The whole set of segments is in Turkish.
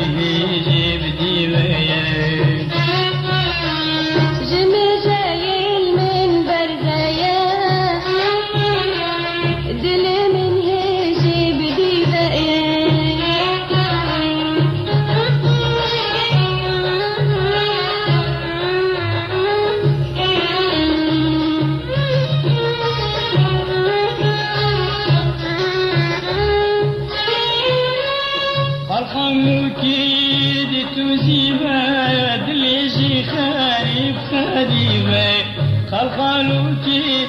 जीव जीव عيد تسيبا دلي شيخاني بخديبا خلخلوكي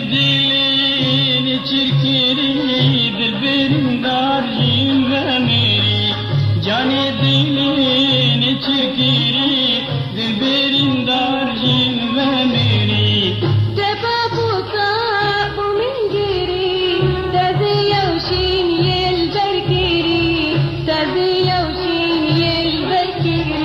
dilini çirkinidir benim darim demiri Cani dilini çirkinidir benim darim demiri Tepe buta bu mingiri Tezi yavşin yel berkiri Tezi yavşin yel berkiri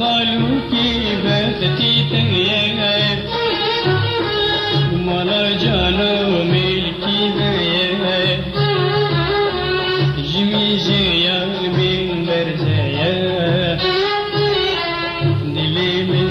قالوا كيف تتيتني مالا جانو ملكي دي جمي جيا بين برزيا دلي من